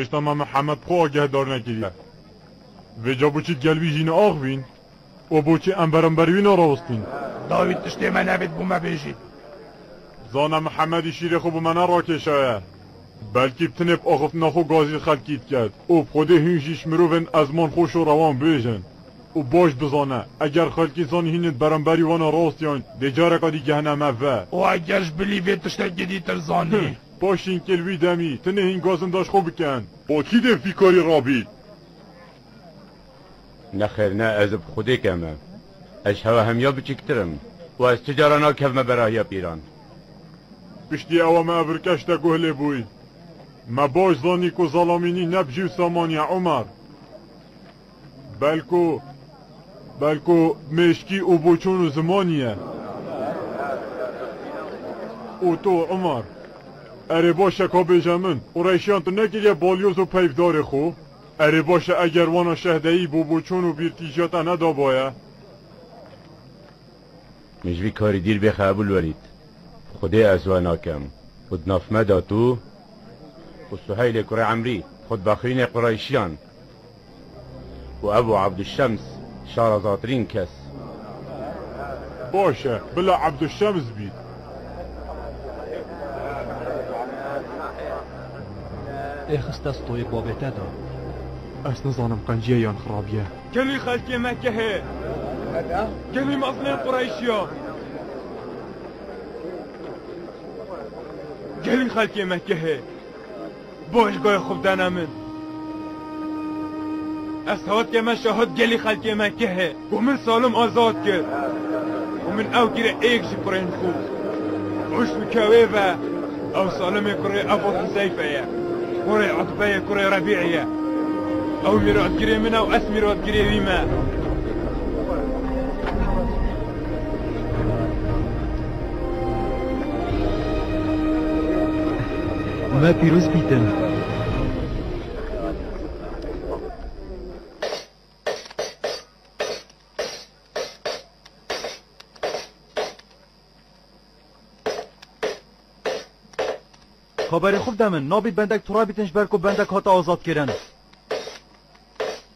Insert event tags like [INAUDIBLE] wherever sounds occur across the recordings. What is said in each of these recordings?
اشتا ما محمد خو آگه دار نکریه و جا بوچی گلوی جین آغ بین و بوچی انبرم بروی نراستین داوید تشتی من نبید بومه بیشی زانا محمدی شیر خوب من را کشایه بلکی بتنب آخف نخو گازی خلکیت کرد. او خود هنشیش مروفن از من خوش و روان بیجن و باش بزانه اگر خلکی زان هینت برنبری وانا راستیان دجاره قدی گهنمه و و اگرش بلی وی تشتی گدی ترزانی [LAUGHS] باشین کلوی دمی تنه این گازن داشت خوب بکن با کی ده فیکاری رابید؟ نخیر نه از خودی کمه اش هوا هم یا بچکترم. و از تجارا ناکفمه برای پیران. پشتی او ما ابرکش ده گهله بوی. ما باش زانی کو ظالمینی نبجی سامانی عمر. بلکو بلکو مشکی او بوچون و زمانیه. او تو عمر. اره باشه که بجمن و ریشیان تو نگیره بالیوز و پیفدار خو اره باشه اگر وانا شهدهی بو بوچون و بیرتیجاتا ندا بایه مجوی کاری دیر به قبول ورید خودی از و ناکم خود نافمه تو و سهیل کره عمری خود بخرین قریشیان و ابو عبد الشمس شار زاترین کس باشه بلا عبد الشمس بید اخست از توی بابته دا اس نزانم قنجیه یان خرابیه گلی خلکی مکه هه گلی مظلم قریشیا گلی خلکی مکه هه باشگاه خوب دنمن از هات که من شهاد گلی خلکی مکه هه و من سالم آزاد کرد و من او گیره ایک جی قرین خوب و او سالم كري ابو حسيفه يا كرة عطبية كرة ربيعية. أو ميرو عطقري منا وأسميرو عطقري ريما ما بيروز بيتم خبری خوب دمن نابید بندک تو را بیتنش برکو بندک هاتا آزاد کرن.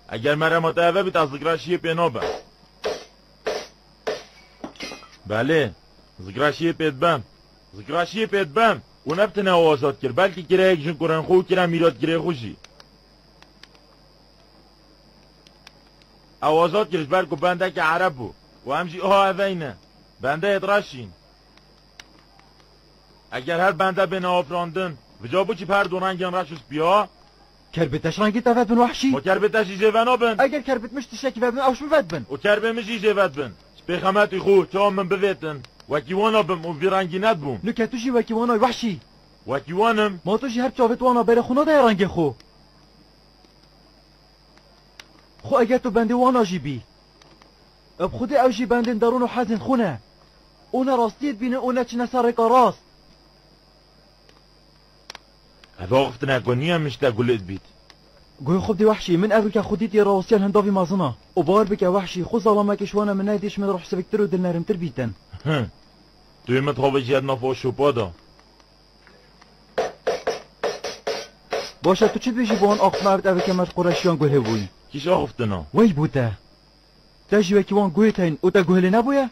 اگر مرا متعوه بیت از زگراشی پینابه بله زگراشی پید بم زگراشی پید بم و نبتنه آزاد کر بلکه کره یک جن کرن خو کرن میراد کره خوشی. او آزاد کرش برکو بندک عرب بو. و همجی ها اوینه. بنده ادراشین اگر هر بنده به نافراندن و جابو چی پر دوننگن رشوش بیا؟ کربتش رنگی تفت بن وحشی. و کربتش ایجه ونا بن. اگر کربت مش تشکی بن اوش مفت بن. و کربه مش ایجه ود بن. بخمتی خو چام من بویتن وکی وانا بم و ویرنگی ند بوم نکتوشی وکی وانای وحشی. وکی وانم. ما توشی هر چاوت وانا بره خونه ده رنگ خو. خو اگر تو بنده وانا جی بی اب خود او جی بندن درون و حزن خونه. اونا راستیت بینه اونا چنه سر راست هذا غفت نکنی هم مشتا گلت بیت گوی خوب دی وحشی من خودیت یه راستیان هنداوی مازنا و بار بکه وحشی خود ظلامه کشوانا من نایدیش من روح سبکتر و دل نرمتر بیتن توی متخوابه جید نفا شوپادا باشه تو چی بیشی با آن آخت مرد اوه که مرد قرشیان گوه بوی کیش آخفتنا؟ وی بوده؟ تا جیوه که وان گوه تاین او تا گوهلی نبویه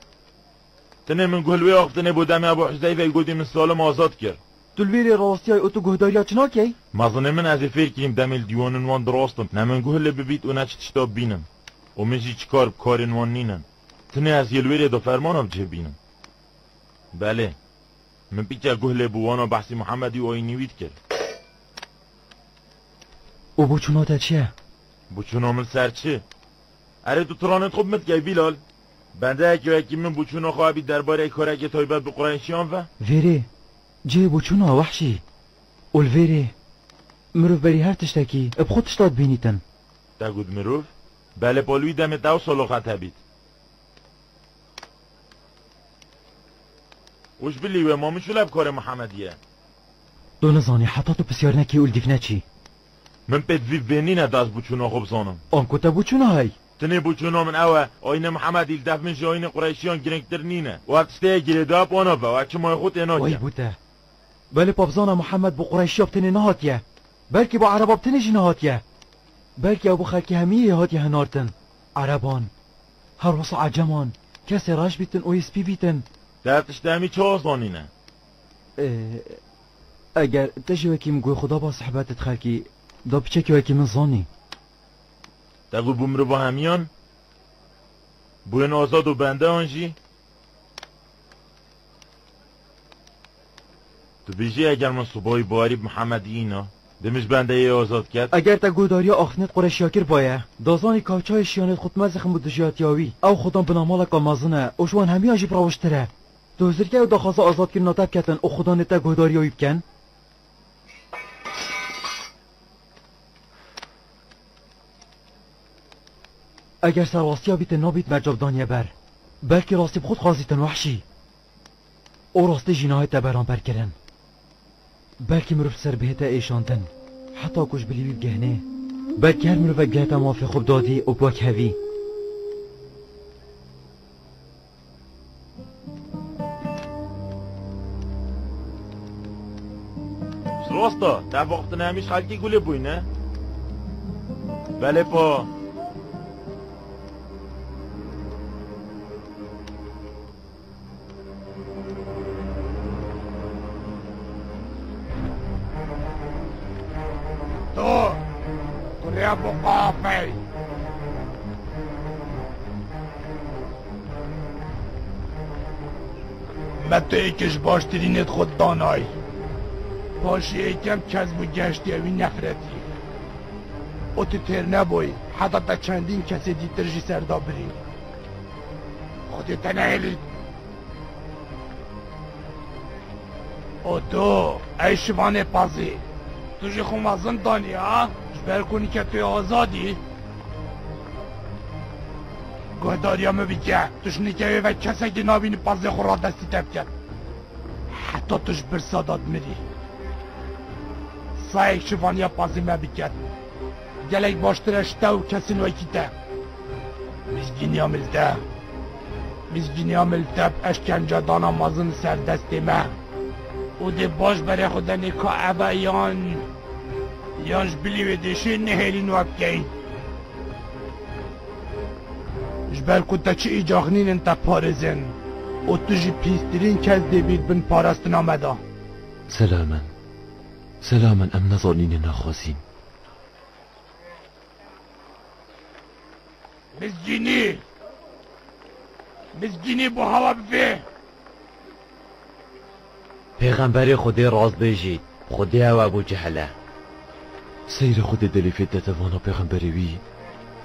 تنه من گلوی آختنه بودم ابو حزیفه گودی من سالم آزاد کرد. دلویری راستی های او تو گهداریا چنا کی؟ مظنه من از فکر کیم دمیل دیوانن وان دراستم نمن گوهل ببیت و نچ تشتاب بینم و منجی چکار بکارن وان نینن تنه از یلویری دو فرمانم چه بینم بله من پیچه گوهل بوانا بحثی محمدی و آینیوید کرد او بو چونا تا چیه؟ بو چونا من سر چه؟ اره تو ترانت خوب مت گی بیلال بنده اکی و اکی من بو چونا خواهی درباره کارک تایبت به قرانشیان و ویری جي بوچونا وحشي. والفيري مروف بري هر تشتكي بخود تشتاد بينيتن. تگود مروف؟ بله پالوی دم دو سالو خط بید وش بلی و مشو لب کار محمدیه. دو نزاني حطاتو بسيار نكي والدفنا چي من پید وی بینینه داز بوچونا خوب زانم. آنکو تا بوچونا هاي تنه بوچونا من اوه آین محمد ایل دف من جاین قریشیان گرنگتر نینه. و اکسته گیره داب آنا با و اکه مای خود اینا وای بوده. بله پابزانا محمد بو قريشيا بتني نهاتيه بلکه با عربا بتنه جنه هاتیه بلکه ابو خلکی همیه هاتیه هنارتن. عربان. هر وصا عجمان. کسی راش بیتن او اسپی بیتن. دستش دمی چه آزانینه اه، اگر تجي وكيم قوي خدا با صحباتت خلكي دا بچكي وكي من ظني دقو بومرو با همیان. بوین آزاد و بنده آنجی. تو بیجی اگر من صبحی باری محمدی اینا دمش بنده ای آزاد کرد؟ اگر تا گوداریا آخنت قرش شاکر بايه دازانی کاچای شیانت خود مزخم بود یاوی او خودم بنامالا کامازنه اوشوان همی آجی براوشتره دوزرگه و داخوازا آزاد کر ناتب کتن. او خدا نتا گوداریایی بکن اگر سرواستی بیت نابید مرجاب دانیه بر. بلکه راستی خود خواستن وحشی. او راستی جنایت بران بر کرن بەلکی مرۆڤ سەر بهێتە ئێشاندن حتاکوش بلیوی بگەهنێ بەلکی هەر مرۆڤە گێتە مافی خوبدادی أو بۆک هەوی ڕۆستە تا. بۆ قوتنامیش خەڵکی گولێ بووینە بله پا. متو ایکش باشترینت خود دانای. باشی ایکم کز بو گشتی اوی نفرتی او تو تر نبوی. حتی تا چندین کسی دیتر جی سردا بری. خودت نهلی او تو ای پازی. تو جی خومازن دانی ها جبر کنی که توی آزادی. گهداریا بگه. توش نکوی و کسی که نابینی پازی خورا دستی تب کرد. حتی توش بر سادات میری. سایک شوانیا پازی مبکر گلک باشترش و کسی نوی کیته مزگینی عملته مزگینی عملته اشکنجه دانا مازن سر دست ما. او ده باش برای خود نکا اوه یان یانش بلی و دشه نهلی نو بکین جبر کتا چه ایجاغنین انتا پارزن. او تو جی پیسترین کس دیوید بن پارستن آمده سلاما سلاما ام نظرین نخواسین مزگینی مزگینی با هوا بفه پیغمبر خدا راز بجید خدا و ابو جهله سیر خود دلی فی دتوانا پیغمبری وی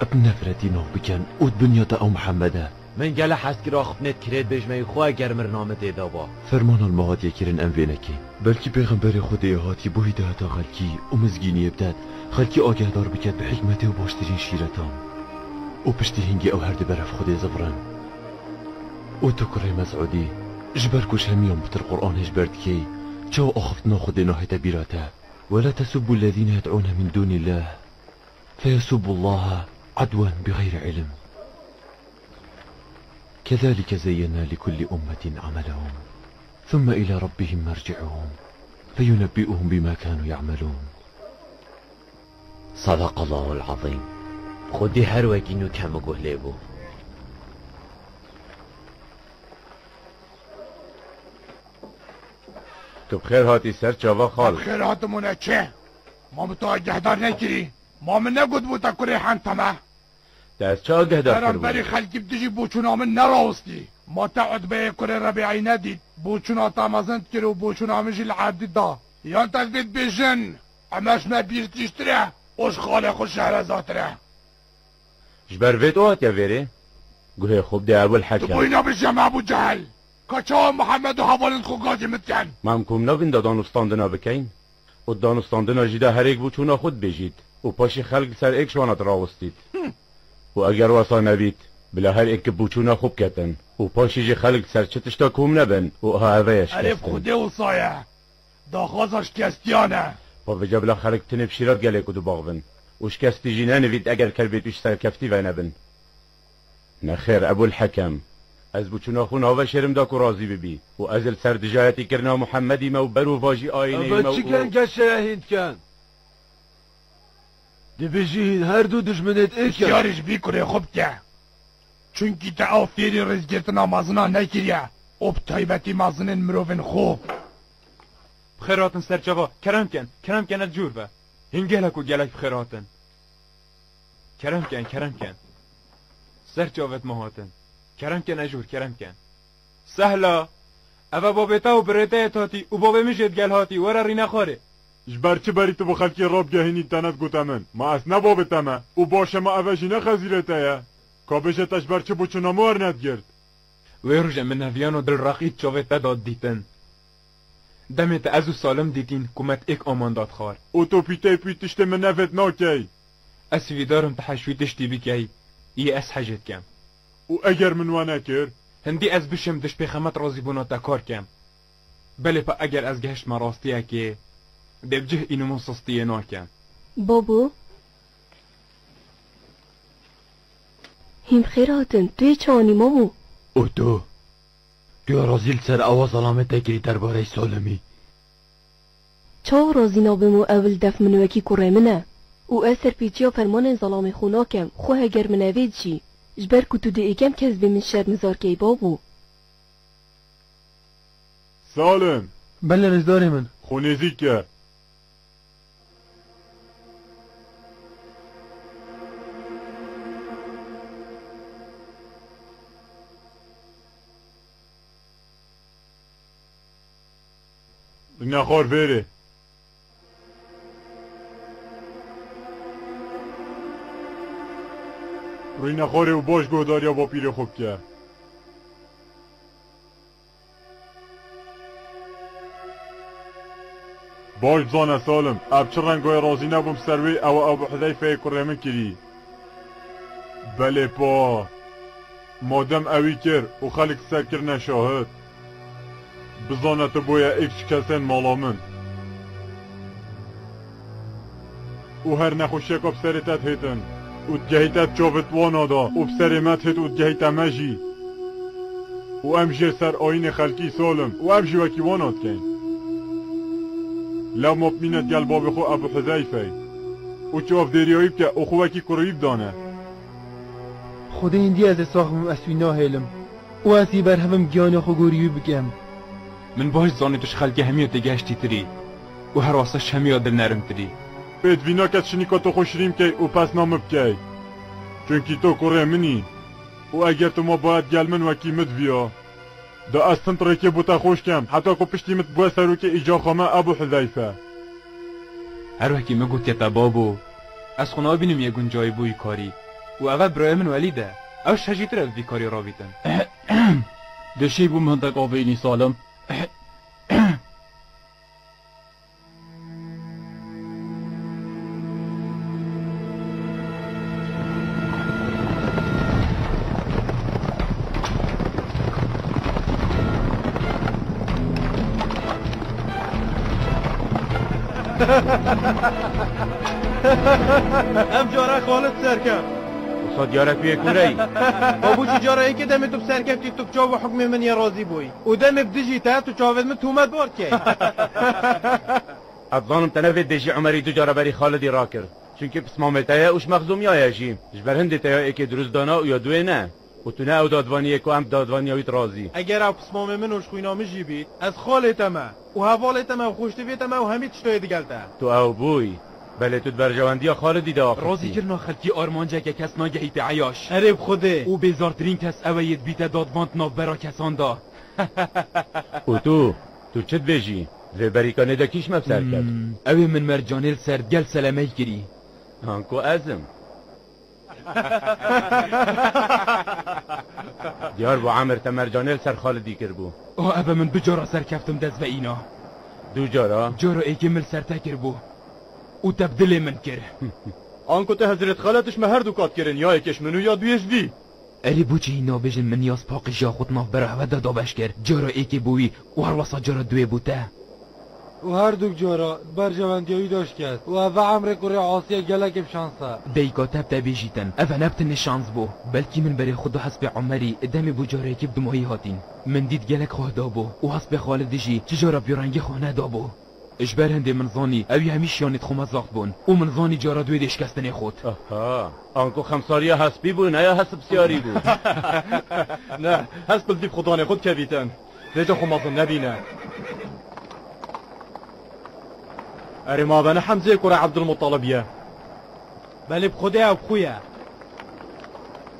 اب نفرتی نو بکن اود بنیاد او محمده من گل حست که را خفنت کرد بجمعی خو اگر مرنامه دیدا با فرمان المهات یکرن ام وینکی بلکی پیغمبر خدا هاتی بو هدایت خلکی و مزگینی بدد خلکی آگه دار بکد به حکمت و باشترین شیرتان. و پشتی هنگی او هرد برف خدا زفرن و تو کره مسعودی جبر كوش هميوم بتر قرآن جبرت كي جو أخفتنا خد نهاية بيراته ولا تسبوا الذين يدعون من دون الله. فيسبوا الله عدوا بغير علم. كذلك زينا لكل أمة عملهم ثم إلى ربهم مرجعهم فينبئهم بما كانوا يعملون. صدق الله العظيم. خودي هر وكينو كم قهليبو تو بخیر هاتی سر چاوا خال. خیراتمونه چه؟ ما تو آگهدار نکری ما من نگود بوتا کره حنتمه دست چه آگه دار برام بری خلکی بدجی بوچونامه نراوستی ما تعد به کره ربیعی ندید بوچونا تامازند کری و بوچونامه جیل عبدی دا. یان تثبیت بیشن. امش ما بیر تیشتره اوش خاله خوش شهرزاتره جبر ویت اوات یا ویره گوه خوب ده اول تو حکم بوینا بجمع ابو جهل. کچا محمد و حوالن خو گازی متکن. ممکوم نبین دا دانستاندنا بکین؟ و دانستاندنا جیده هر یک بوچونا خود بجید و پاشی خلق سر ایک شوانت راوستید. و اگر واسا نبید بلا هەر ئێکە بچوونە خوب کتن. و پاشیجی خلق سرچتشتا کوم نبن. و هاەیەش خودێ وسایە داخوازش کەستیانە پا بجە بلا خەلک گلی کدو گەلێک و دوباغ بن وشکەستی ژی نەنەویت ئەگەر کەلبێتوش سەرکەفتی بە نەبن نەخێر ئەبول حەکەم ئەس بچوونە خو شرم دا و راضی ببی. و ازل سر دجایتی کرنا ئەزل سەردژایەتی کردنا محەممەدی مە و بەر و واژی کن؟ دبیجید هر دو دشمنت ایکه بسیارش بی کره خوب که چونکی تا او فیری رزگرتنا مازنا نکریه او تایبتی مازنین مروفن خوب بخيراتن سرچاوا کرم کن کرم کن جور و هنگلک و گلک بخيراتن کرم کن کرم کن سرچاوت مهاتن کرم کن اجور کرم کن سهلا اوه بابتا و برتا تاتی و بابه می‌شد گل هاتی ورا رینا خاره جبر چه بری تو بو خلکی راب گهینی تنت گوتمن ما اس نبابتمه او باشه ما اوشی نخزیرته یا کابشتش بر چه بو چنامار ند گرد ويرجع من نفيانو دل رقيت شوفت داد ديتن دمت ازو سالم دیتین کمت ایک آمان داد خار او تو پیته پیتشت من نفت ناکی اسوی دارم تحشوی تشتی بکی ای اس حجت کم او اگر من وانه کر هندی از بشم دش پیخمت رازی بونا تا کار کم بله پا اگر از گهشت ما راستیه که مصستیه ناکم بابو هیم خیراتن توی چانی مامو او تو تو رازیل سر اوا سلامت تکری درباره سالمی چا رازی نابمو اول دف منوکی کره منه او اثر پیچیا فرمان ظلام خوناکم خو اگر منوید چی جبر کتو کس به من شر مزار کی بابو سالم بله رزدار من خونیزی که نخور بره روی نخوره و باش گهداریا با پیر خوب که باش بزانه سالم اب چه رنگای رازی نبوم سروی او ابو حذیفه کره من کری. بله پا مادم اوی کر و خلق بزانه تو بویا ایک کسن مالا من و هر نخوشه که بسرتت هیتن و تجهیتت جاوت وانا دا و بسرمت هیت و تجهیت مجی و امجه سر آین خلکی سالم و امجه وکی وانات کن لو مبمینت گل باب خو ابو حذیفه و چه افدریاییب که اخو وکی کرویب دانه خود ایندی از ساخمم اسوینا هیلم و اسی بر همم گیان خو گوریو بگم من باش زانیتش خلقی همیو تگشتی تری و هر واسش همیو دل نرم تری بید وینا کت شنی که تو خوشریم که و پس نام بکی چونکی تو کره منی و اگر تو ما باید گل من وکی مد بیا دا استن ترکی بوتا خوش کم حتی کو پشتی مت بو سرو که ایجا خامه ابو حذیفه هر وکی مگوت یتا بابو از خونه بینم یه گنجای بوی کاری و اول برای من ولیده او شجیتر از بیکاری را بیتن دشی بو منطق آوینی سالم ام کوره ای بابو چی جارایی که دم تو سرکم تی تو چاو حکم من یا راضی بوی و دم بدجی تا تو چاوت من تومت بار کی تنوی دیجی عمری دو جارا بری خالدی را کرد. چونکه پسمامتای اوش مخزوم یا یجیم جبر هندی تیا ایک دروز دانا و یا دوی نه و تو نه او دادوانی که هم دادوانی اویت رازی اگر او پسمام من وش خوینامه جی بید از خالت ما و حوالت ما و خوشتویت ما و همه تشتای دیگلتا تو او بوی بله تو برجواندی خالدی دا رازی کرنا خلکی آرمانجا که کس ناگهیت عیاش. عرب خوده. او بیزارترین کس اوید بیت دادوانت ناف برا کسان دا. [LAUGHS] و تو تو چت بیجی زی بریکانه دا کیش مبسر کرد؟ اوی من مرجانیل سرد گل سلامه کری هانکو ازم دیار [LAUGHS] بو عامر تمرجانل سر خالدی کربو او اوه من بجارا سر کفتم دست و اینا. دو جارا؟ جارا ایکی مل سر تکر بو. او تبدل من کر آنکو ته حضرت خالتش مهر دوکات کرن یا یکش منو یا دویش دی. اری بو چه اینا بجن من یاس پاق جا خود ناف بره و دادابش کر جارا ایکی بوی و هر واسا جارا دوی بوته و هر دوک جارا برجواندیایی داشت کرد. و اوه عمر کره عاصیه گلک بشانسه دیکا تب تبیجیتن اوه نبت نشانس بو. بلکی من بری خود حسب عمری دمی بو جاره که بدمایی هاتین. من دید گلک خواه دا بو. و حسب خالد جی چجارا بیرنگی خواه ندا بو. اجبر هنده من زانی اوی همیش یانت خوما زاخت بون او من زانی جارا دوی دشکستنی خود آها آنکو خمساری حسبی بود نه یا حسب سیاری بود نه هست بلدیب خودانه خود کویتن رجا خمازن نبینه اری ما بنا حمزه کره عبدالمطلبیه بله بخوده او بخویه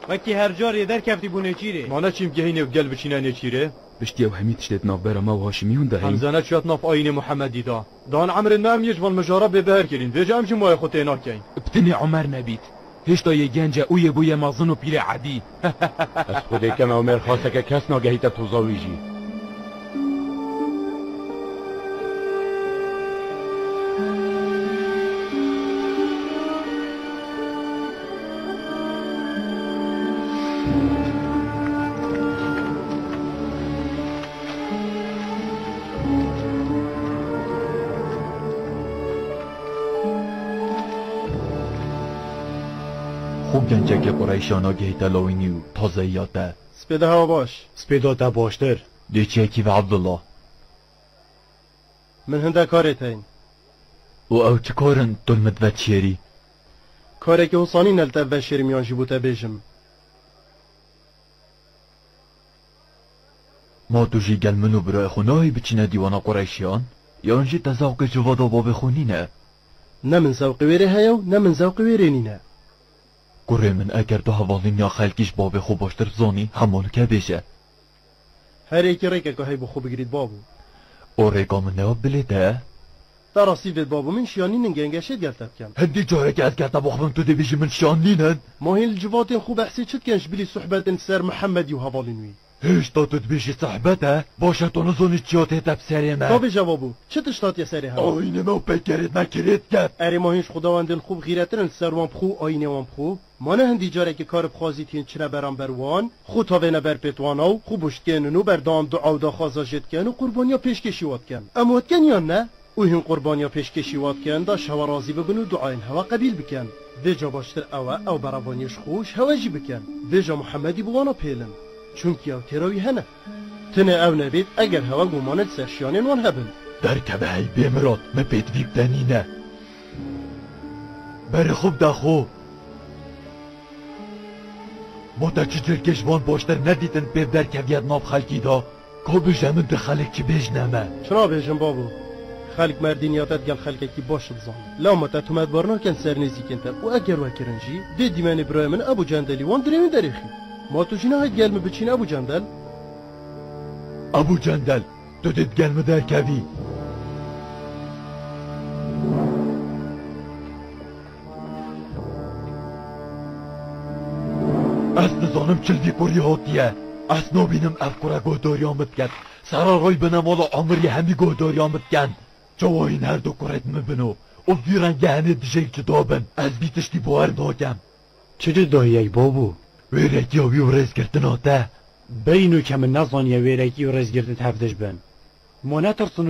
وکی هر جار یه در کفتی بونه چیره ما نچیم گهینه و گل بچینه نچیره بشتی او همی تشتت ناف برا ما و هاشمی هونده هیم حمزه نچیات ناف آین محمدی دا. دان عمر نام مجارا به بهر کرین ویجا همچین مای خود اینا کین. بتنی عمر نبید. هشتا یه گنج او یه بوی مازن و پیر عدی. از خودی کم عمر خواسته که کس ناگهی تا توزاویجی و تازه یاده. سپیده هوا باش. سپیداتا باشتر. دیچه اکی و عبدالله. من هنده کارت هین و او چه کارن دلمت و چیری؟ کاره که حسانی نلت اول شرمیان جیبوتا بیجم ما تو جی گل منو برای خونایی بچینه دیوانا قریشیان. یا انجی تزاق جوادا باب خونینه نه. من زوق ویره هیو نه من زوق ویره نینه گره من اگر دو حوالین یا خلکیش باب خوب باشتر زانی همون که بیشه هر یکی ریکه که هی بخو بگیرید بابو او ریگا من نواب بلیده؟ در راستی بابو من شیانی گلتب کم. هندی جاره که از گلتا بخبم تو دی بیشی من شانینن ما هین الجوات خوب احسي چت كانش بلي صحبات سر محمد وهافالينوي هیچ تا تو بیشی صحبته باشه تو نزونی چیات هتب سری طب من جوابو چه تشتات يا سري ها آینه مو پکرید نکرید گپ اری ما هیچ خداوند خوب غیرتن سر وان بخو آینه وان بخو ما نه هندی جاره که کار بخوازی تین چنه برام بروان خو تا نه بر پتواناو خو بشت کنو بر دام دعا دا خازاجت کن و قربانیا پیشکشی وات کن اموت کن یا نه او هین قربانیا پیشکشی وات کن دا شوا راضی ببن و دعاین هوا قبیل بکن ویجا باشتر اوه او برابانیش خوش هوا جی بکن ویجا محمدی بوانا پیلن چونکی او هنه. تنه او نبید اگر هوا گمانت سرشیانین وان هبن. هی بیمراد me pet vip denine. بره خوب تا چی جرکشوان باشتر ندیدن بیب در کویت ناب خلکی دا. که بجمن ده خلک کی بجنمه چرا بابو؟ خالق مردینیاتت گل خلقه کی باش بزان تومد بارنا کن سر نزیکن و اگر وکرنجی دی دیمن ابراهیم ابو جندلی وان درین دریخی. ما تو جینا هید گل بچین ابو جندل ابو جندل تو دید gelme در کوی از نزانم چل دی کوری هاتیه از نبینم اف کره گهداری آمد کن سرارای بنم والا عمری همی گهداری آمد کن جواین هر دو کرد مبنو و ویرن گهنه دیجه که دابن از بیتشتی باور ناکم چه دایی بابو ویرکی آوی و رز گردن آته بینو که من نزانیه ویرکی و رزگردت هفدش بن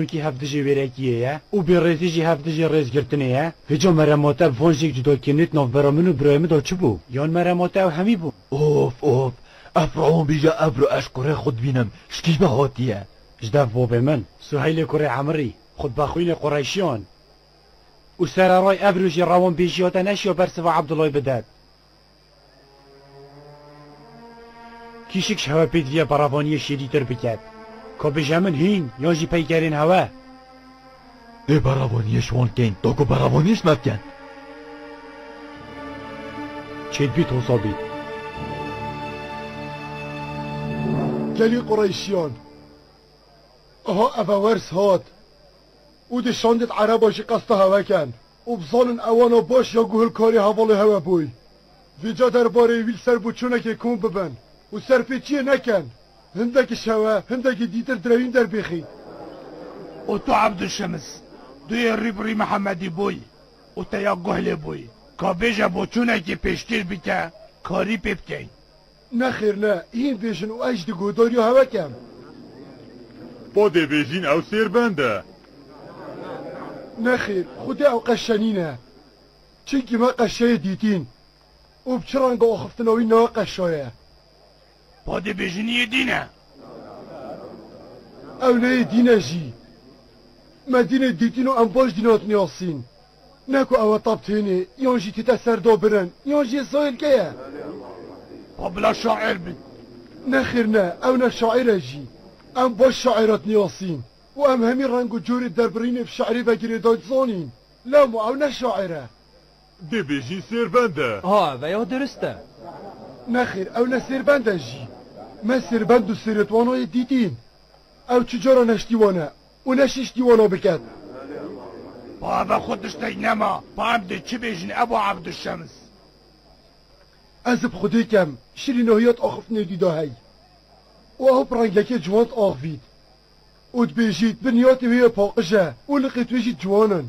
که هفدش ویرکیه یا او بی رزیجی هفدش رزگردنه یا هجا مرماته وانجیک جدا کنیت ناف برامنو برایم دا چه بو یان مرماته او همی بو اوف اوف افرعون بیجا ابرو اشکره خود بینم شکی به هاتیه جدف باب من سهیل کره عمری خود بخوین قریشیان و سرارای ابروشی روان بیشیاتا نشیا برسوا عبدالله بدد کیشکش هوا پیدویه براوانی شدیدتر بکد که بجمن هین یا جی پیکرین هوا ده براوانیش وان کن داگو براوانیش مفکن چید بیت. حسابی گلی قریشیان اها افورس هات. او ده شاندت عرباشی قصد هوا کن و بزانن اوانا باش یا گوهل کاری حواله هوا بوی ویجا درباره ویل سر بچونه که کون ببن. و سرپیچیه نکن؟ هندک شوا هندک دیتر دروین در بخی و تو عبد الشمس دوی ریبری محمدی بوی و تا یا گهل بوی. که بیجا بچونه که پیشتیر بکه کاری پیب کن نخیر نه این بیشن و اجد گوداری هوا کن با دیویژین او سیر بنده. نخیر خدا او قشنینه چونکی ما قشه دیتین. و بچرانگا آخفتناوی نا قشایه باده بجنی دینه أو نه دینه جی مدینه دیتین و ام باش دینات نیاسین نکو أو طبتینه یان جی تیتا سردا برن یان جی سایل که قبل شاعر بید نخیر نه أو نه شاعره جی ام باش شاعرات نیاسین و ام همی رنگ و جوری دربرین في شعری بگیری داید زانین لا مو أو نه شاعره دبیجی سربنده ها و یا درسته نخیر أو نه سربنده ما سربند و سرتوانای دیدین. او چجارا نشتیوانه؟ و نششتیوانا بکد بابا خودش نما. با عبد چی بیجن ابو عبد الشمس. از خودی کم. شیریناهیات آخف ندیده هی. و او جوانت آخوید. و دبیجید بنیات وی پاقشه. و لقیت ویجید جوانن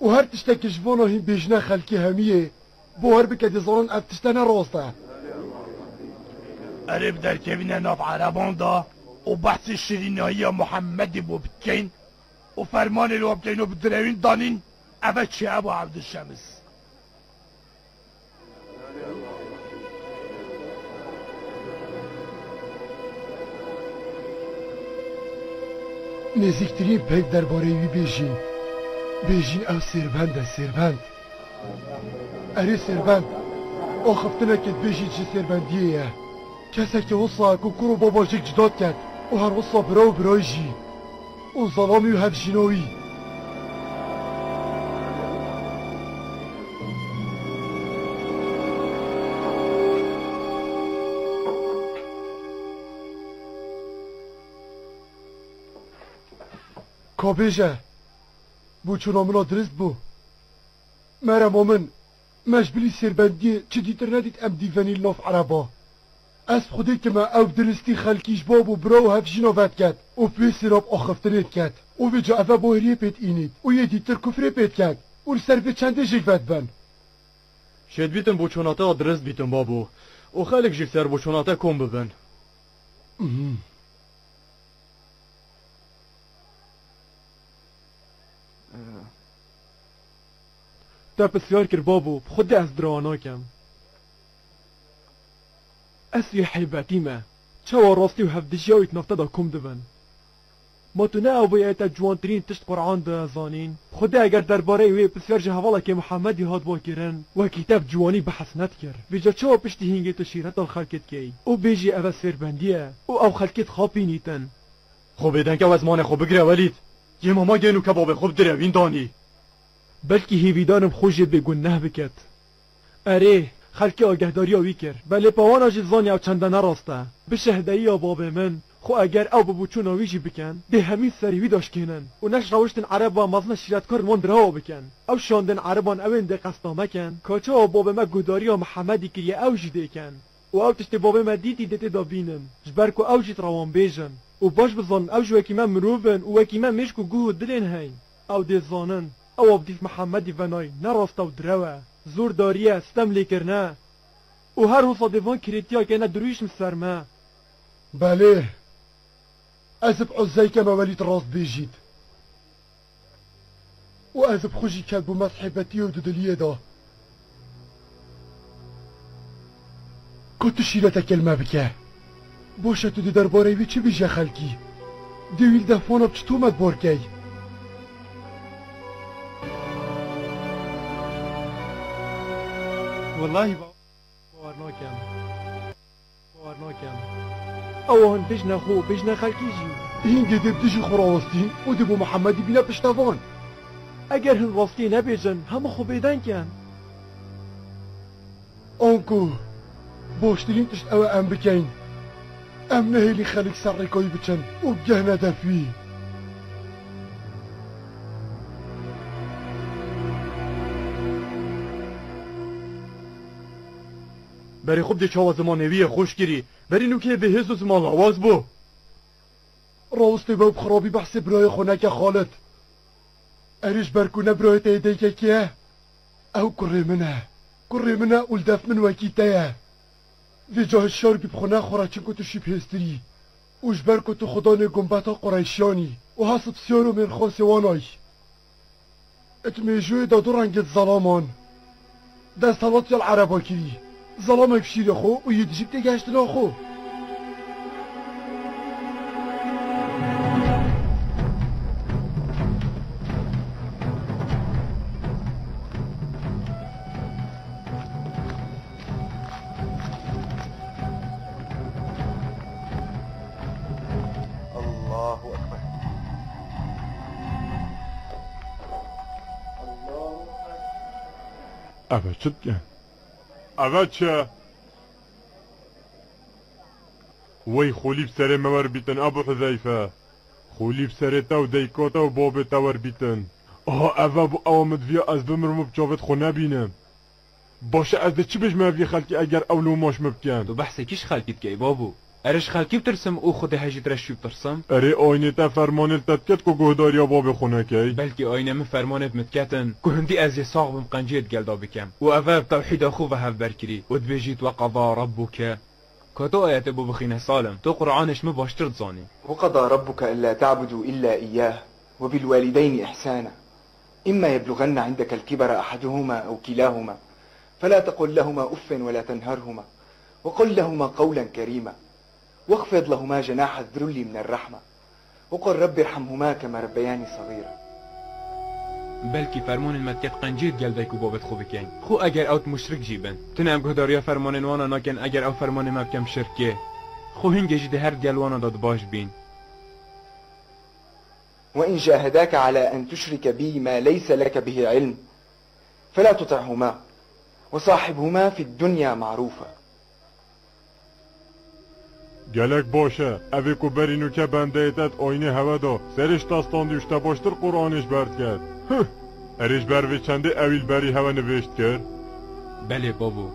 و هر تشتک جوانا هین بیجنه خلکی همیه. بو هر بکدی زانن اف تشتنه راسته. قريب در كبينة ناف عربان دا وبحث الشرينية محمد بو بتكين وفرمان اللي وبتينو بدراوين دانين أفتشي أبو عبد الشمس نزیکترین پیک درباره وی بیجین بیجین او سربنده سربند. اری سربند آخفتنه کت بیجین چه کسی که وصا کوکور و باباجیک جداد کرد. و هر وصا برا و جی. و ظلامی و هفجیناوی کابیجه. بو چونامنا درست بو. مرا مومن مجبلی سربندی چه دیتر ندید ام دیفنی لاف عربا. از خودی که ما او درستی خلکیش باب و برا و هفجینا ود کرد. و پی سراب آخفتنید کرد. و به جا اوه باهریه پیت اینید. و یه دیتر کفره پیت کرد. و سر به چنده جیک ود بن شد بیتن بو چوناتا درست بیتن بابو. و خلق جیک سر بو چوناتا کن ببن تا بسیار کر بابو خود از دراناکم اسی حیبتی ما چوا راستی و دبن. ما تو نه او باید جوانترین تشت قرآن دا زانین خدا بسیار جهوالا که محمدی هاد با کرن و کتاب جوانی بحث نت کر بیجا چوا پشتی هنگی تو شیرت دال خلکت کی او بیجی او سربندیه. او او خلکت خوابی نیتن. خوب ایدن که از مان خوب بگره ولید. یه ماما گنو کباب خوب دروین دانی. بلکه هیویدانم بگون نه بکت. اره خلکی آگهداری آوی کر بله پاوان آجی زانی او چندانه راسته. به شهدهی یا باب من. خو اگر او ببوچون آویجی بکن به همین سریوی داشت کنن و نش روشتن عرب و مزن شیرتکار من درها بکن. او شاندن ده قصدامه کن. کاچا و باب ما گداری و محمدی کریه او جیده کن. و او تشت باب ما دیدی دته دا بینن جبرکو او جیت روان بیجن و باش بزن او جو وکی من مروفن و وکی من مشکو گوه دلین هین. او ده زانن او abdif محمدی ونای. نراسته و دروه زور داریه ستم لیکرنه و هر حسا دیوان کریتیا که نه درویش مسرمه بله. از عزای که مولیت راست بیجید. و از خوشی کرد بو مصحبتی و ددلیه دا کتو شیرت کلمه بکه. باشه تو درباره وی چی بیجه خلکی؟ دیویل دفانا چطور مد بارکی والله باور ناکەم باور ناکەم ئەوان بژنە خۆ بژنە خەکیژی بتجي دەبدژی خۆڕاوەستی و محمد محەممەدی بشتافون اگر هن هەن ڕاستی هم خو خۆ كان اونكو بۆشترین تشت أو ام بكين ام ئەم نەهێلی سر ريكوي بچن و جهنا دفين بری خوب زمانوی خوش گیری بری که به هز و زمان آواز بو راستی با خرابی بحث برای خونک خالد اریش برکونه برای که کیه او کره منه کره منه اولدف من وکی تیه وی جاه شارگی بخونه خورا چنکو تو شیب هستری اوش برکو تو خدا نگنبتا قریشانی و حسب من خاسوانای اتمیجوی دادو رنگت ظلامان دستالات یال عربا ظلمك شي لخو ويدجب تيجاش تنوخو Eve çık gel. چه وی خولیب سر مور بیتن ابو حذیفه خولیب دیکوتا و باب تور بیتن آها اوه بو اوامد ویا از بمرم و بجاوت خو نبینم باشه از ده چی بش موی خلکی اگر اولو ماش مبکن تو بحث کیش خلقیت که بابو ارش خلقی بترسم أو خود هجید رشی بترسم اره آینه تا فرمان تدکت که گهداری باب خونه کی بلکه آینه من فرمانت متکتن که هندی از یه ساق بم قنجیت گلدا بکم و اوه توحید خو و هف برکری و دبیجیت و قضا ربک كتو آيات ابو بخينه سالم تو قرآنش مو باشتر تزاني وقضى ربك ألا تعبدوا إلا إياه وبالوالدين إحسانا إما يبلغن عندك الكبر أحدهما أو كلاهما فلا تقل لهما أف ولا تنهرهما وقل لهما قولا كريما واخفض لهما جناح الذل من الرحمة وقل رب ارحمهما كما ربياني صغيرا. بلکی فرمان المتکت قنجید گل کو بابت خوب کن خو اگر اوت مشرک جیبن تنم گهداریا فرمان وأنا ناکن اگر أو فرمان مبکم شرکه خو هنگه جده هر گل وأنا داد باش بین. وإن جاهداك على أن تشرك بي ما ليس لك به علم فلا تطعهما وصاحبهما في الدنيا معروفا. کو برینو که بنده ایتت آینه هوا دا سرش داستان دیوشته باشتر قرآنش برد کرد ارش بر چنده اویل بری هوا نوشت کرد بله بابو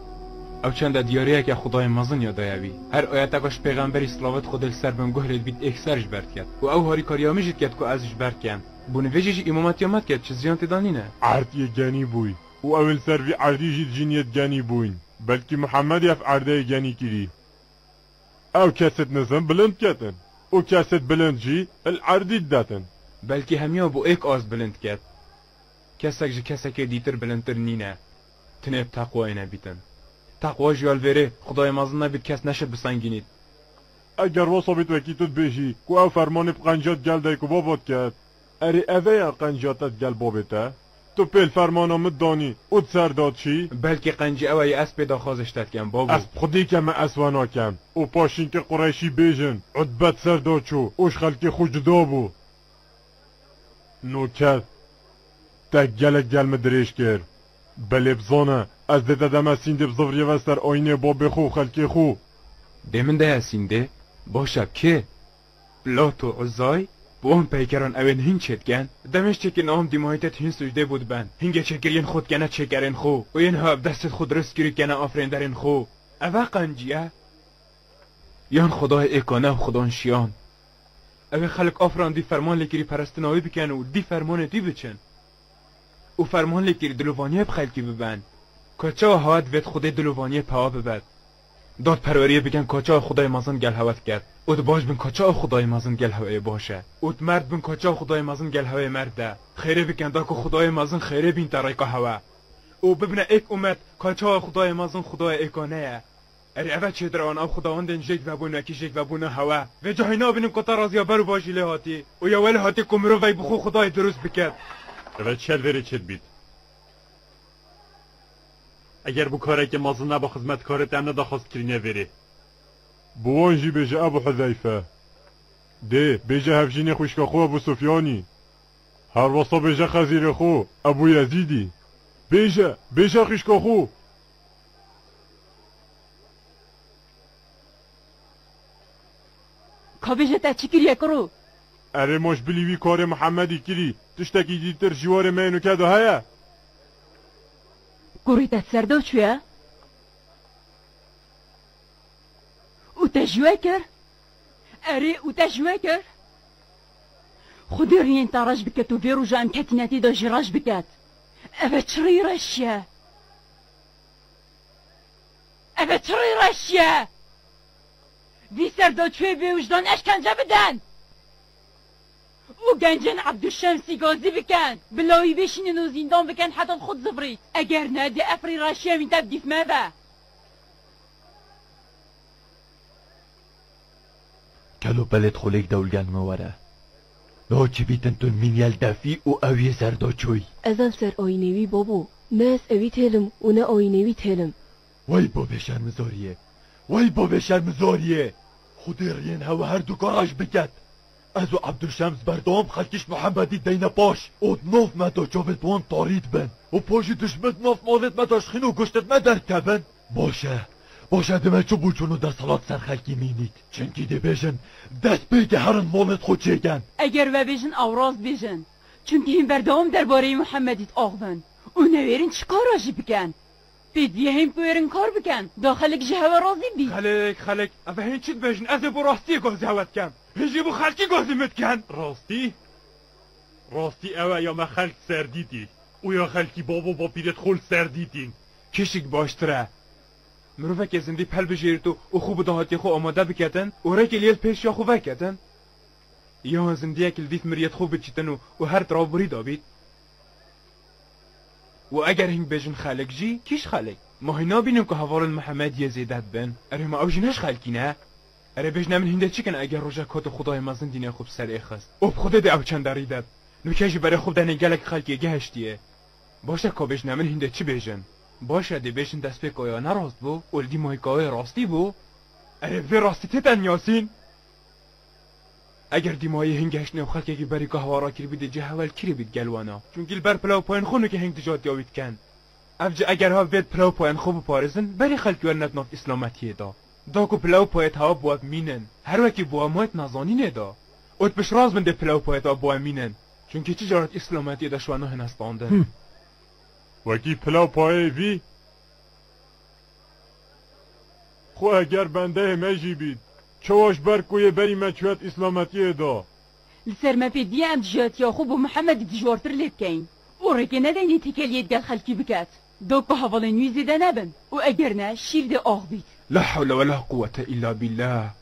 او چند دیاریه که خدای مزن یادایوی هر آیت اگاش پیغمبری صلوات خود سر بن گهرید بید اکسرش برد کرد و او هاری کاریا میشید کرد که ازش برد کن بونویجش امامت یامد کرد چه زیان تدانینه عرد یه گنی بوی و اول سروی عردی جید بوین بلکه محمد یف عرده گنی کری او کست نزم بلند او کست بلند جی العردی داتن بلکه همیا بو ایک آز بلند کرد کسک جی کسک دیتر بلندتر نینه تنب تقوی نبیتن تقوا جیال وره خدای مازن نبید کس نشد بسنگینید اگر واسا بیت وکی تود بیشی کو او فرمان قنجات گل دی کو بابات کرد اری اوه یا قنجاتت گل بابته تو پیل فرمان آمد دانی. او سر داد چی؟ بلکه قنجی اوه یا اسب دا خازشتت کم بابو اسب خودی که من اسوانا کم او پاشین که قریشی بیجن عدبت سر داد چو اوش خلکی خود جدا بو. نوکر. تک گلک گل مدریش کرد بله بزانه از ده دم سینده وستر آینه با بخو خلکی خو. دمن ده سینده باشب که؟ بلاتو عزای بو پیکران اوین هین چتگن دمش چکن نام دیمایتت هین سجده بود بند هینگه چکرین خود گنه چکرین خو. و این ها دستت خود رست گیرید گنه آفرین درین خو. اوه قنجیه یان خدای اکانه و خدان شیان. اوه خلق آفران دی فرمان لگیری پرستناوی بکن و دی فرمان دی بچن. او فرمان لگیری دلوانیه بخلکی ببند کاچا و هوت وید خود دلوانیه پا ببد. داد پروریه بگن کاچا خدای مازن گل هوت کرد اود باش بن کاچا خدای مازن گل هوای باشه اود مرد بن کاچا خدای مازن گل هوای مرده خیره بکن دا که خدای مازن خیره بین طریقه هوا او ببینه ایک اومد کاچا خدای مازن خدای ایکانه اری اوه چه دران او خداوندن جگ و بونه کی جگ و بونه هوا و جاینا بینیم کتا رازیا برو باشی لهاتی و یا ولی هاتی کمرو وی بخو خدای درست بکد اوه چل وری چد بید اگر بو کاره که مازن نبا خدمت کاره تم ندا خواست کرینه وری بوانجی بجه ابو حذیفه. ده بجه هفجین خوشکا خو ابو سفیانی. هر واسا بجه خزیر خو ابو یزیدی. بجه بجه خوشکا خو. کابیجه تا چی کریه کرو؟ اره ماش بلیوی کار محمدی کری. تشتکی دیتر جوار منو کدو گوڕیتە سەردۆچێ وتە ژوێ أري ئەرێ وتە ژوێ کرد خودێڕین تا ڕەش بکەت و بێڕ و ژان کەتینەتی دۆژی ڕەش بکات ئەبە رشيا ڕەشە ئەبە چڕی ڕەشە دی سەردۆچێ بێ او گنجن عبدالشمسی گازی بکن. بلاوی بشینن و زندان بکن حتی خود زبرید. اگر نه دی افری راشیه می تبدیف با کلو بلد خلیک دولگن موره نو چی بیتن تون من یل دفی و اوی زردو چوی. ازم سر آینوی بابو. نه از اوی تلم و نه آینوی تلم. وای بابا شرمزاریه وای بابا شرمزاریه خود رین هوا هر دو کاراش بکد از و عبدالشمس بردام خلکش محمدی دین باش او نوف مدا جاوید بوان تارید بن. و پاشی دشمت نوف مالت مداش خین و گشتت مدر کبن. باشه باشه دمه چو بوچونو ده سالات سر خلکی مینید. چنکی ده بیشن دست بیگه هرن مالت خود چیگن. اگر و بیشن اوراز بیشن چونکه این بردام درباره محمدیت آغدن و نویرین چیکار آجی بکن؟ بیدیه هم بویرین کار بکن. داخلک جهوه رازی بی. خلک خلک اوه هین چید بیشن از بو راستی گازی هوت کم بجي هێژی بۆ خەڵکی گۆزمتکەن ڕاستی ڕاستی ئەوە یۆمە خەلک سەردیتی وە خەلکی بۆ بۆ بۆ پیرێت خۆل سەردیتین باشترا باشترە مرۆڤێکی زندی پەل بژێرت و ئۆخو بداهاتی خۆ ئامادە بکەن وەرەێکی لێت خوبه یاخۆ بکەن یان زندیەکی دیت مریەت خۆ بچیتن و و هەر تراوبری دابیت. و ئەگەر هین بێژن خەلکجی کیش خەلک ماهی نبینم کە هەواڵن محەممەد یە زێدات بن ئەرێمە ئەو خالکی نه؟ نه اره بجن من هنده چی کن؟ اگر روژه کت خدای مزن دینه خوب سر اخست او خود ده او چند داریدت نوکشی برای خوب دنه گلک خالقی گهشتیه. باشه که بجن من هنده چی بجن باشه دی بشن دست به کویا نراست بو؟ ولدی مایکای راستی بو؟ اره وی راستی تتن یاسین؟ اگر دیمایی هنگش نو خلقی که بری که هوارا کری بیده جه اول کری بید گلوانا؟ چون گل بر پلاو پایین خونو که هنگ تجاد یاوید کن. افجه اگر ها وید پلاو پایین خوب پارزن بری خلقی ورنت ناف دا کو پلاو پایت ها بواد مینن. هر وکی بوا مایت نازانینه دا اوت بش راز من ده پلاو پایت ها بوا مینن. چون که چی جارت اسلامتیه دا شوانو هنستانده وکی پلاو پایه وی خو اگر بنده مجی بید. چواش بر کوی بری مچوت اسلامتی دا. لسر ما في ام جات يا خوب محمد دجورتر ليت كاين وريكي نديني تكاليت قال خلكي بكات Dokba havalı yüzüden ebin. O egerine şilde ağbit. La havle ve la kuvvete illa billah.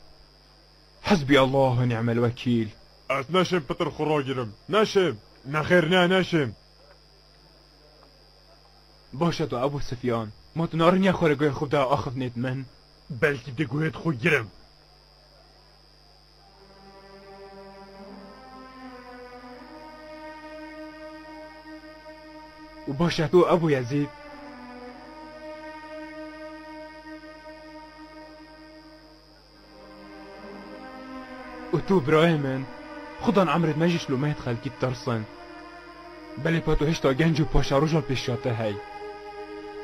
حسبي الله ونعم الوكيل اتنشم بتر خروجرم نشم. نخيرنا نشم. باشا تو ابو سفيان ما تنارن يا خوري قوي خبدا اخذ نيت من. بلكي بدي قوي تخو جرم وباشا تو ابو يزيد و تو برای من خدا عمرت مجیش لو مهت خلقی ترسن بله پا تو هشتا گنج و پاشاروژا پیشاته هی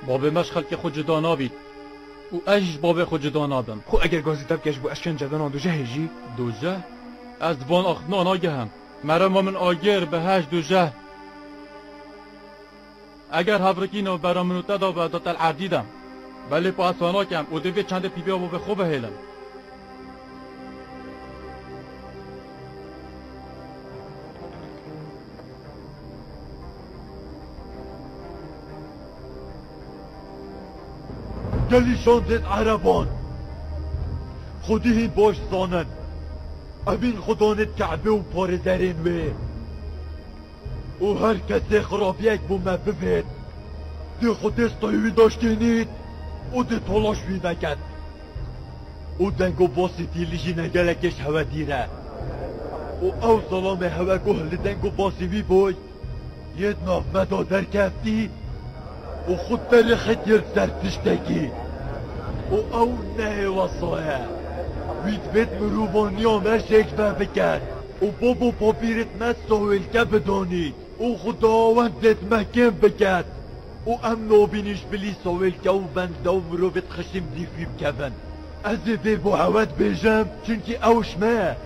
باب مش خلق خود جدا نابید و اجش باب خود جدا نابم خو اگر گازی تب کش بو اشکن جدان دو جه هجی دو جه؟ از وان اخنا ناگهم مرا ما من آگر به هش دو جه. اگر هبرکی نو برا منو تدا به داتل عدیدم بله پا اسوانا کم او دوی چند پی بیا به خوب هیلم. زد عربان. خودی باش زانن. ابین خدانت کعبه و درین وی. و هر کسی خرابیک بو مبوید دی خود استایوی داشتینید و دی تلاش وی نکد و دنگو باسیتی لیجی نگلکش هوا دیره. و او سلام هوا گهل دنگو باسی وی بوی. ید ناف مدا در کفتی. و خود تاریخت ید سر تشتکی و او وید بید مروبانی آمر شکفه بکرد و بابا پاپیرت مساویل که بدانید و خداوندت محکم بکرد و ام نابینش بلی ساویل که و بند و مروبت خشم دیفیب کبن از به بو هوت بیجم چونکه او شمه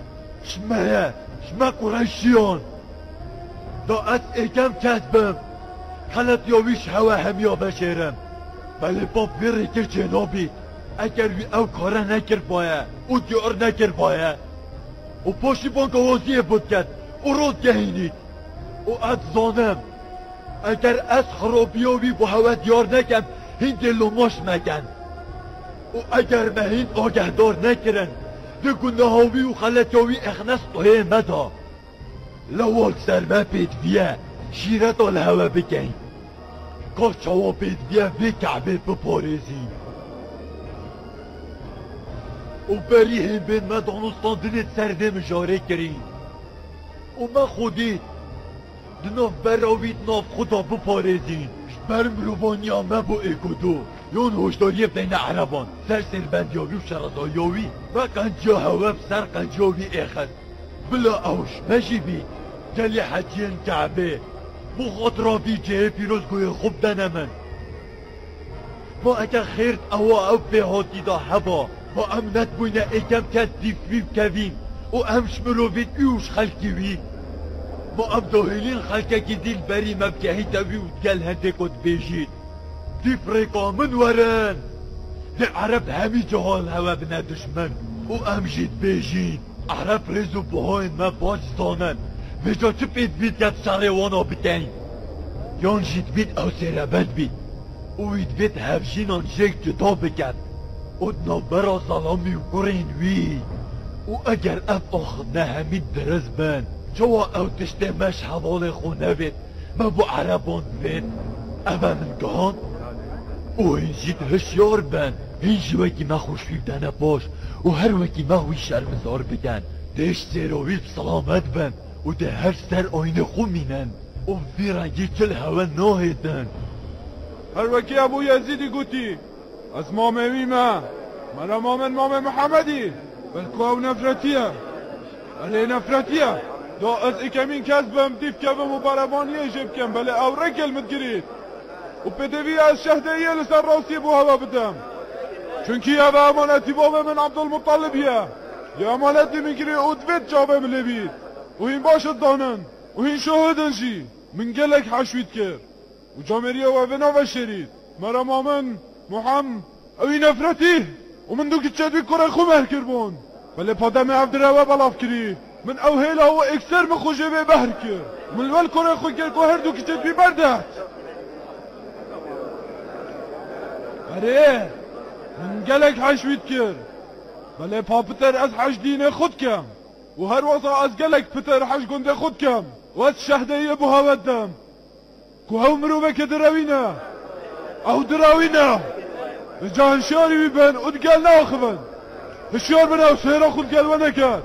شمه شمه قرشیان دا از اکم کتبم خلط یاویش هوا هم یا بشیرم بله باب بیره که جنابی. اگر وی او کاره نکر بایه او دیار نکر بایه. و پاشی بانک آوازیه بود کرد. او روز گهینید و از زانم. اگر از خرابیاوی با هوا دیار نکم هین دلو ماش مگن. و اگر مهین آگهدار نکرن ده گناهاوی و خلطیاوی اخنس طویه مدا. لوال سرمه پید ویه شیرت آل هوا بگین که چوا پید ویه وی کعبه بپارزی و بری هم بین ما دانستان دنت سرده مجاره کری و ما خودی دناف براوید ناف خدا بپارزین بر مروبانی ما بو اکودو یون هوشداری بین عربان سر سربندیاوی و شرطایاوی و قنجا هوا سر قنجاوی اخد بلا اوش ماشي بي جالي حجين كعبه بو خاطرا في جه پیروز گوی خوب دنمن ما اگر خیرت او او به هاتی دا هوا ما امنت بوینه اکم کس دیف بیف کویم و امش مروفید ایوش خلکی وی ما ام داهلین خلکه که دیل بری مبکهی تاوی و گل هنده کد بیجید دیف رقامن ورن ده عرب همی جهال هوا بنا دشمن و امجید بیجید عرب رزو بهاین ما باج زانن مجا چه بید بید کت سر وانا بتین یان جید بید او سربت بید اوید بید هفشینان شک جدا ادنا برا سلامی و قرین وی و اگر اف آخر نه همید درز بن جوا مش حوال خونه بید ما بو عربان بید اما من گهان او هنجید هشیار بن هنجی وکی ما خوش دنه باش و هر وکی ما هوی شرمزار بگن دش زیروی سلامت بن و ده هر سر آینه خو مینن و ویرنگی کل هوا ناهیدن هر وکی ابو یزیدی گوتی از ما مرا مامن مام محمدی. بلکو او نفرتیه بله نفرتیه دا از اکمین کس بم دیف کبم و بربانیه جب کم بله او رکل مدگرید و بدوی از شهده لسر راستی بو هوا بدم. چونکی به امانتی بابا من عبدالمطلبیه یا امانتی می‌گیری او دوید جابه ملبید و این باشد دانن و این شهدن جی. من گلک حشوید کرد. و جامریه و بنا بشرید مرا مامن محمد أو این نفرتی و من دو کچه دوی کره خو مهر کربون ولی پادم عبدالروا بلاف کری. من أو هیلا و اکسر مخوشه به بهر کرد. من ول کره خو کرد که هر دو کچه دوی بردهت آره من گلک حشوید کرد. ولی پا پتر از حش دین خود کم. و هر وضع از گلک پتر حش گنده خود کم. و از شهده یه بهاودم که هاو مروبه که دراوینه أو دراوینه جان شاري بن ودقال ناخذن الشور بن أو سيرا خذ نکرد